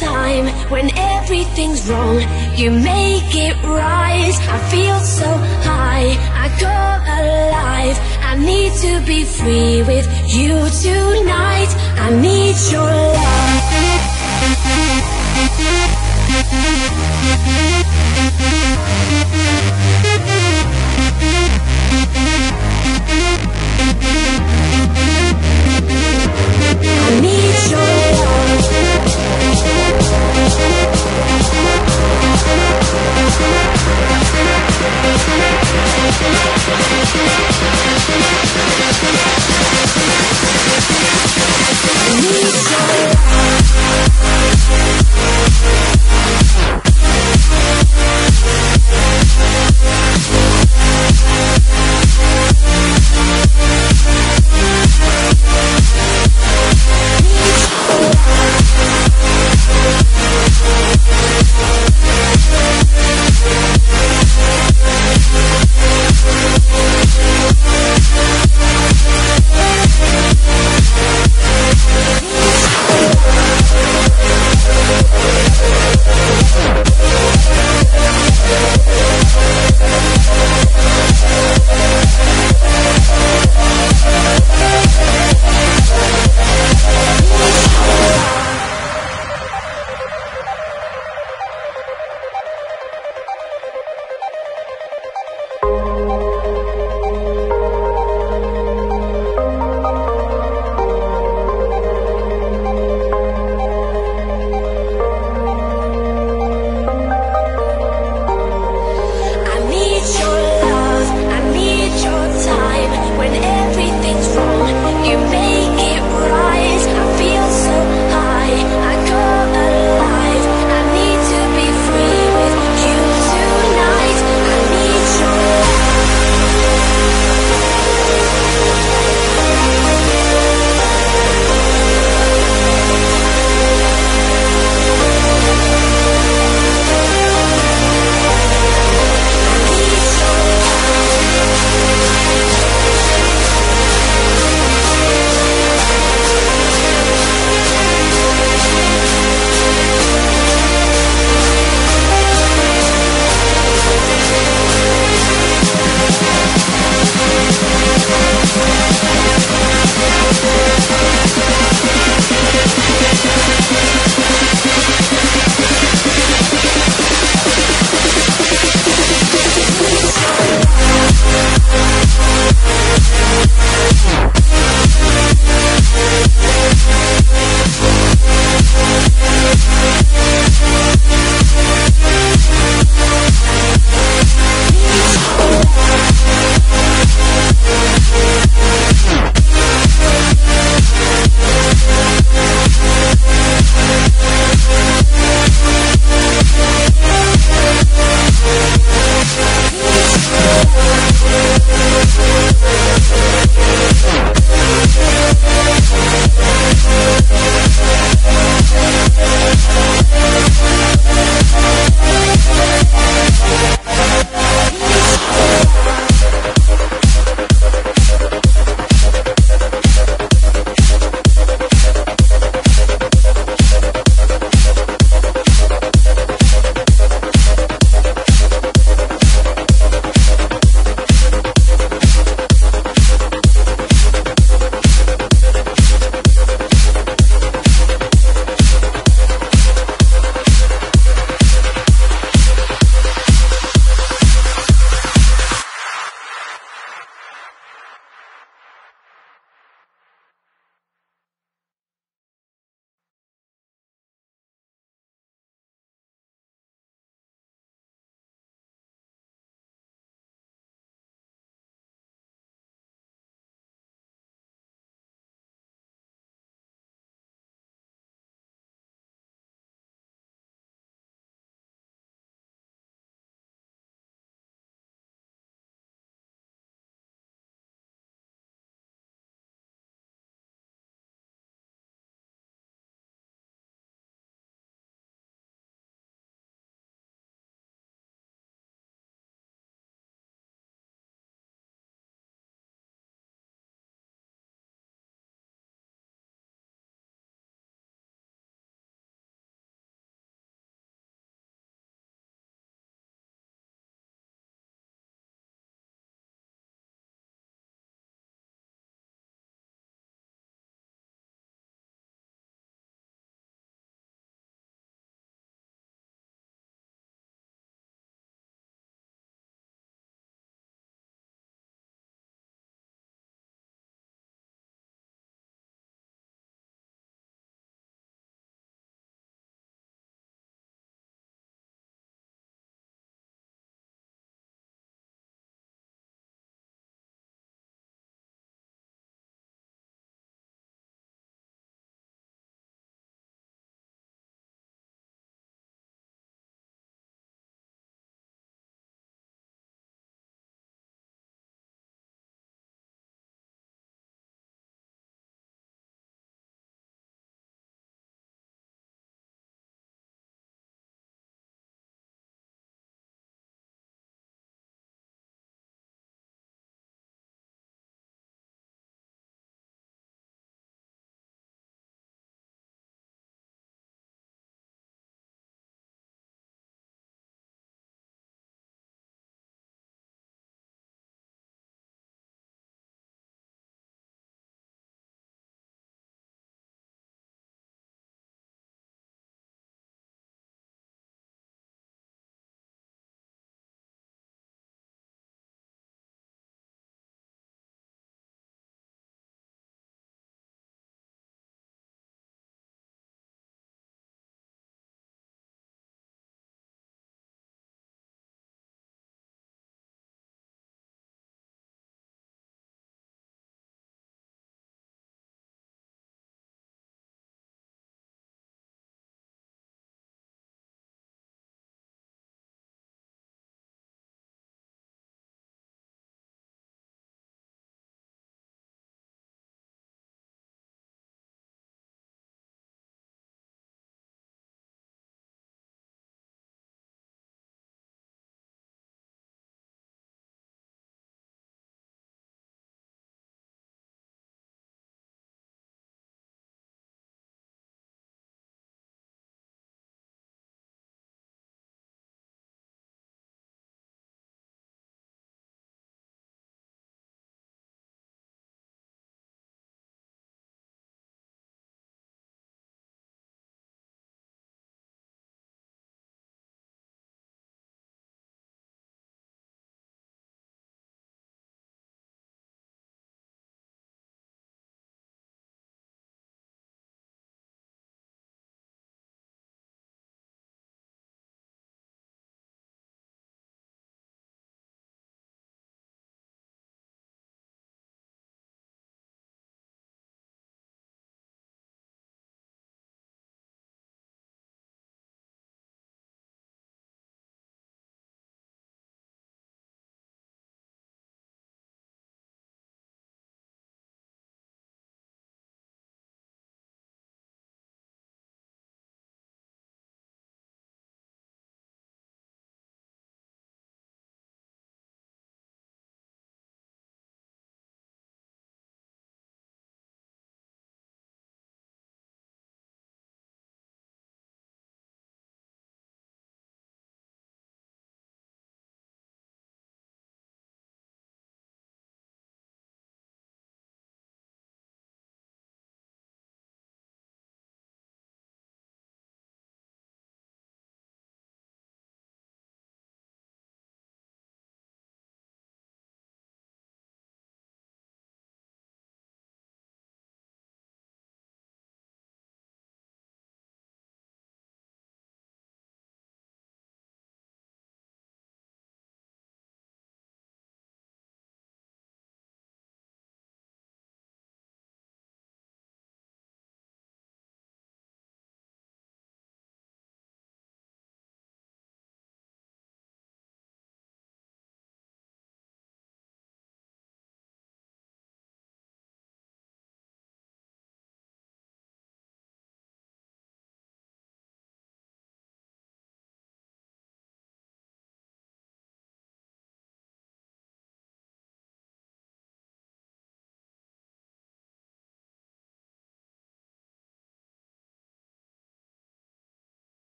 time. When everything's wrong, you make it right. I feel so high, I go alive. I need to be free with you tonight. I need your I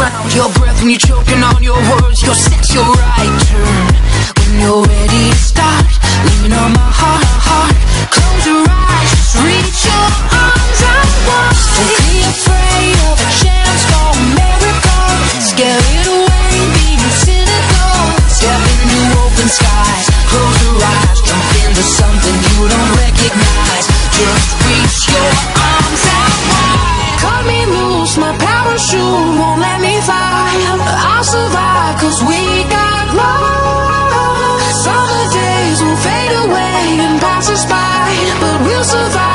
drown your breath when you're choking on your words. Your sense, your right turn When you're ready to start leaning on my 就在